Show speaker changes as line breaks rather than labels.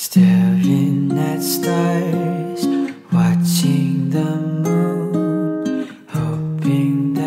Staring at stars, watching the moon, hoping